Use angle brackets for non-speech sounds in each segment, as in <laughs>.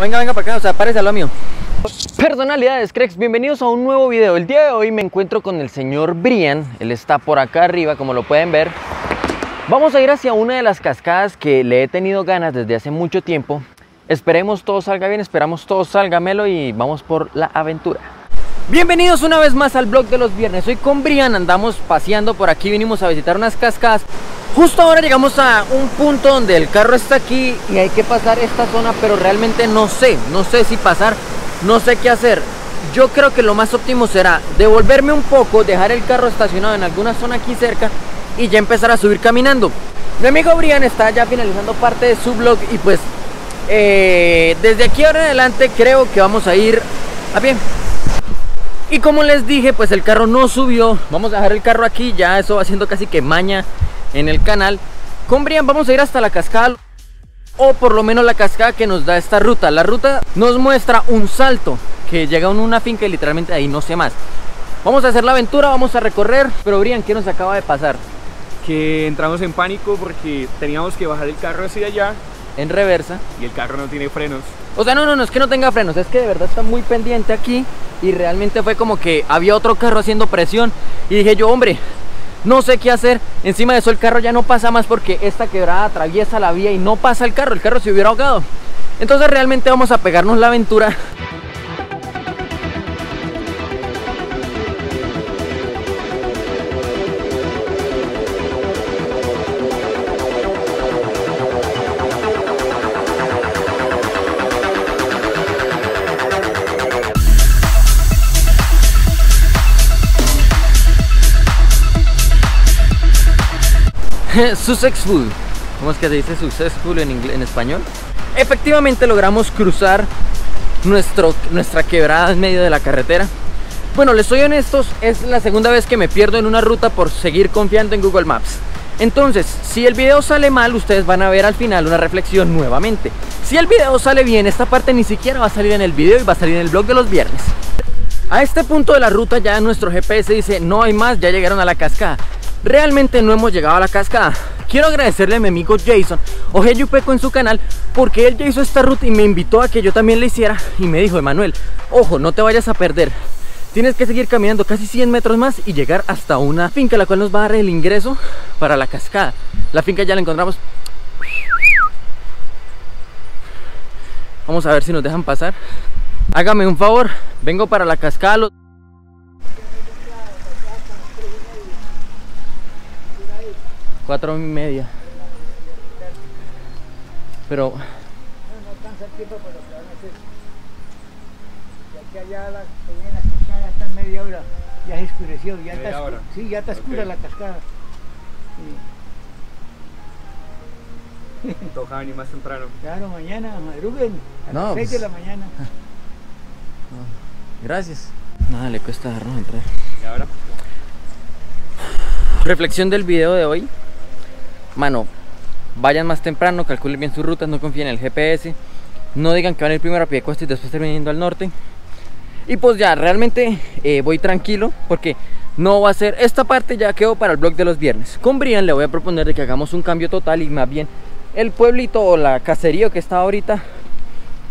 venga, venga para acá, o sea, párese al lado mío. Personalidades, cracks, bienvenidos a un nuevo video. El día de hoy me encuentro con el señor Brian, él está por acá arriba, como lo pueden ver. Vamos a ir hacia una de las cascadas que le he tenido ganas desde hace mucho tiempo. Esperemos todo salga bien, esperamos todo salga melo y vamos por la aventura. Bienvenidos una vez más al blog de los viernes. Hoy con Brian andamos paseando por aquí, vinimos a visitar unas cascadas. Justo ahora llegamos a un punto donde el carro está aquí y hay que pasar esta zona, pero realmente no sé, no sé si pasar, no sé qué hacer. Yo creo que lo más óptimo será devolverme un poco, dejar el carro estacionado en alguna zona aquí cerca y ya empezar a subir caminando. Mi amigo Brian está ya finalizando parte de su blog y pues eh, desde aquí ahora en adelante creo que vamos a ir a pie. Y como les dije, pues el carro no subió. Vamos a dejar el carro aquí, ya eso va siendo casi que maña en el canal. Con Brian vamos a ir hasta la cascada o por lo menos la cascada que nos da esta ruta. La ruta nos muestra un salto que llega a una finca y literalmente ahí no sé más. Vamos a hacer la aventura, vamos a recorrer, pero Brian, ¿qué nos acaba de pasar? Que entramos en pánico porque teníamos que bajar el carro hacia allá En reversa. y el carro no tiene frenos. O sea, no, no, no es que no tenga frenos, es que de verdad está muy pendiente aquí y realmente fue como que había otro carro haciendo presión y dije yo, hombre, no sé qué hacer. Encima de eso el carro ya no pasa más porque esta quebrada atraviesa la vía y no pasa el carro, el carro se hubiera ahogado. Entonces realmente vamos a pegarnos la aventura. <laughs> Successful. ¿Cómo es que se dice successful en, en español? Efectivamente logramos cruzar nuestro, nuestra quebrada en medio de la carretera. Bueno, les soy honestos, es la segunda vez que me pierdo en una ruta por seguir confiando en Google Maps. Entonces, si el video sale mal, ustedes van a ver al final una reflexión nuevamente. Si el video sale bien, esta parte ni siquiera va a salir en el video y va a salir en el blog de los viernes. A este punto de la ruta ya nuestro GPS dice no hay más, ya llegaron a la cascada. Realmente no hemos llegado a la cascada. Quiero agradecerle a mi amigo Jason o Peco en su canal porque él ya hizo esta ruta y me invitó a que yo también la hiciera y me dijo, Emanuel, ojo, no te vayas a perder. Tienes que seguir caminando casi 100 metros más y llegar hasta una finca la cual nos va a dar el ingreso para la cascada. La finca ya la encontramos. Vamos a ver si nos dejan pasar. Hágame un favor, vengo para la cascada. Lo- Cuatro y media. Pero No alcanza el tiempo para lo que van a hacer. Y aquí allá la, que viene la cascada está en media hora. Ya se oscureció, ya Media está, hora. sí, ya está oscura Ok. la cascada. Sí. Toca venir más temprano. Claro, mañana madruguen a No, las 6 de pues. la mañana. <laughs> gracias. Nada le cuesta darnos entrar. Y ahora, Reflexión del video de hoy. Mano, vayan más temprano, calculen bien sus rutas, no confíen en el GPS. No digan que van a ir primero a pie de cuesta y después terminen yendo al norte. Y pues ya, realmente eh, voy tranquilo porque no va a ser. Esta parte ya quedó para el blog de los viernes. Con Brian le voy a proponer de que hagamos un cambio total y más bien el pueblito o la caserío que está ahorita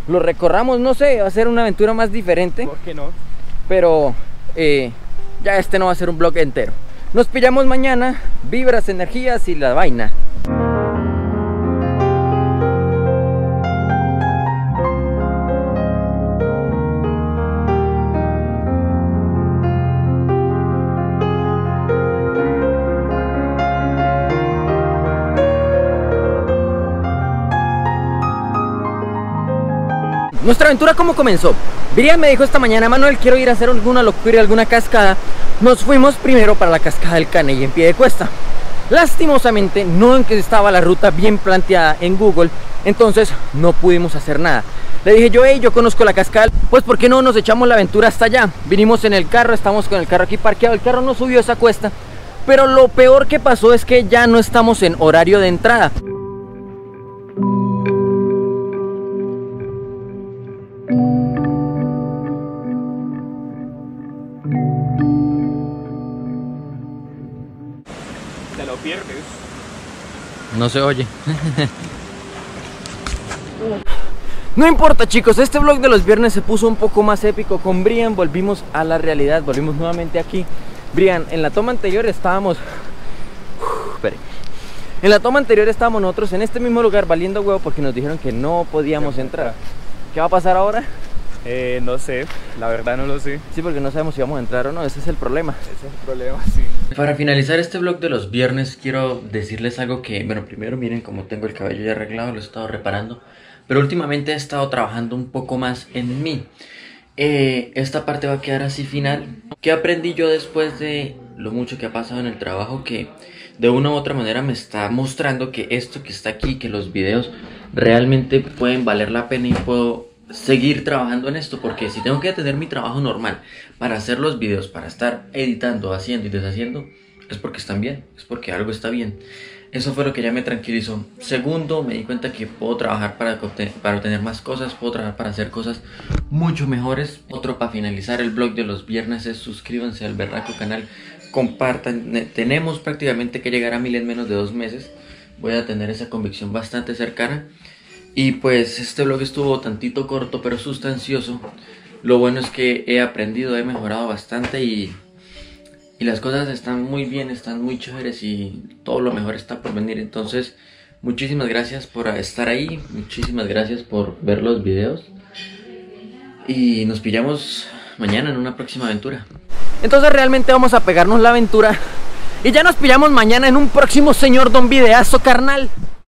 lo recorramos. No sé, va a ser una aventura más diferente ¿por qué no? pero eh, ya este no va a ser un blog entero. Nos pillamos mañana, vibras, energías y la vaina. Nuestra aventura cómo comenzó. Brian me dijo esta mañana, Manuel, quiero ir a hacer alguna locura, alguna cascada. Nos fuimos primero para la cascada del Caney en pie de cuesta. Lastimosamente no estaba la ruta bien planteada en Google, entonces no pudimos hacer nada. Le dije yo, hey, yo conozco la cascada, pues ¿por qué no nos echamos la aventura hasta allá? Vinimos en el carro, estamos con el carro aquí parqueado, el carro no subió esa cuesta, pero lo peor que pasó es que ya no estamos en horario de entrada. Pierdes. No se oye. <laughs> No importa chicos, este vlog de los viernes se puso un poco más épico con Brian, volvimos a la realidad, volvimos nuevamente aquí. Brian, en la toma anterior estábamos... Uf, en la toma anterior estábamos nosotros en este mismo lugar valiendo huevo porque nos dijeron que no podíamos entrar. ¿Qué va a pasar ahora? Eh, no sé, la verdad no lo sé. Sí, porque no sabemos si vamos a entrar o no, ese es el problema. Ese es el problema, sí. Para finalizar este vlog de los viernes, quiero decirles algo que, bueno, primero miren cómo tengo el cabello ya arreglado, lo he estado reparando. Pero últimamente he estado trabajando un poco más en mí. Eh, esta parte va a quedar así final. ¿Qué aprendí yo después de lo mucho que ha pasado en el trabajo? Que de una u otra manera me está mostrando que esto que está aquí, que los videos realmente pueden valer la pena y puedo seguir trabajando en esto porque si tengo que tener mi trabajo normal para hacer los videos, para estar editando, haciendo y deshaciendo, es porque están bien, es porque algo está bien. Eso fue lo que ya me tranquilizó. Segundo, me di cuenta que puedo trabajar para, para obtener más cosas, puedo trabajar para hacer cosas mucho mejores. Otro para finalizar el blog de los viernes es suscríbanse al Berraco canal compartan. Tenemos prácticamente que llegar a mil en menos de dos meses. Voy a tener esa convicción bastante cercana. Y pues este vlog estuvo tantito corto pero sustancioso. Lo bueno es que he aprendido, he mejorado bastante y, y las cosas están muy bien, están muy chéveres y todo lo mejor está por venir. Entonces, muchísimas gracias por estar ahí, muchísimas gracias por ver los videos. Y nos pillamos mañana en una próxima aventura. Entonces realmente vamos a pegarnos la aventura. Y ya nos pillamos mañana en un próximo señor Don Videazo, carnal.